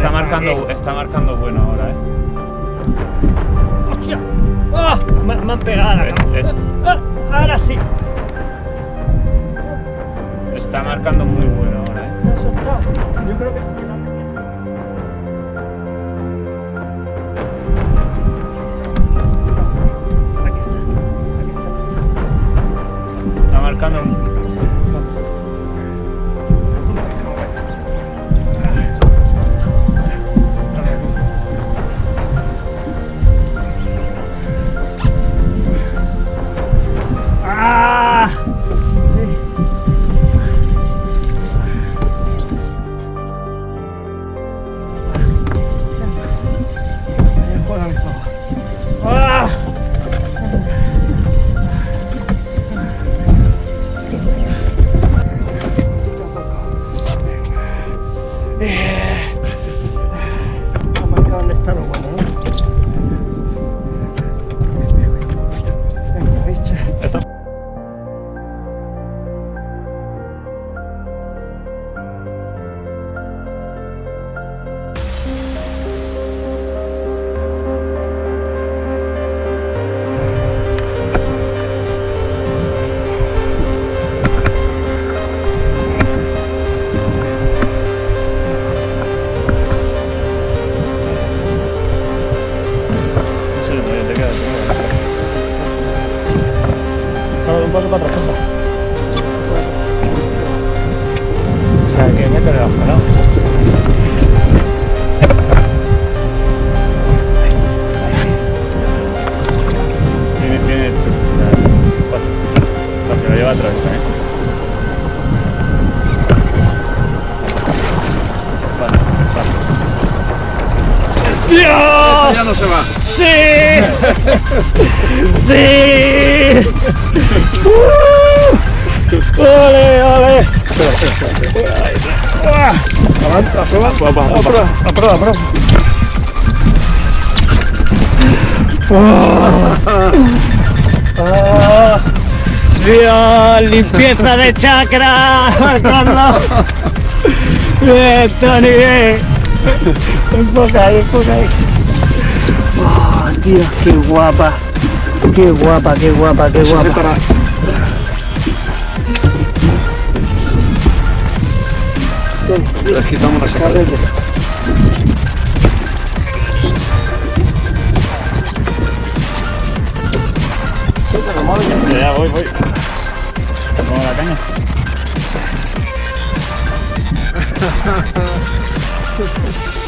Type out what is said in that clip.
Está marcando, está marcando bueno ahora, eh. ¡Hostia! ¡Ah! Me, me han pegado a la Eh, cama. eh. Ah, Ahora sí. Está marcando muy bueno ahora, eh. Se ha soltado. Yo creo que. Aquí está. Aquí está. Está marcando. Un paso para atrás, pasa. O sea, que métele abajo, ¿no? Tiene, tiene. Pasa. Pasa, lo lleva atrás, eh. Vale, vale. ¡Dios! Ya no se va. ¡Sí! ¡Sí! ¡Uh! ¡Ole, ole! Avanza, prueba. Aprueba, aprueba, aprueba. Oh, Dios, limpieza de chakra, Carlos. Bien, Tony, bien. Enfoca ahí, enfoca ahí. Oh, Dios, qué guapa. Qué guapa, qué guapa, qué guapa. Para... Les quitamos la sacada. Ya, ya, voy, voy. Pongo la caña.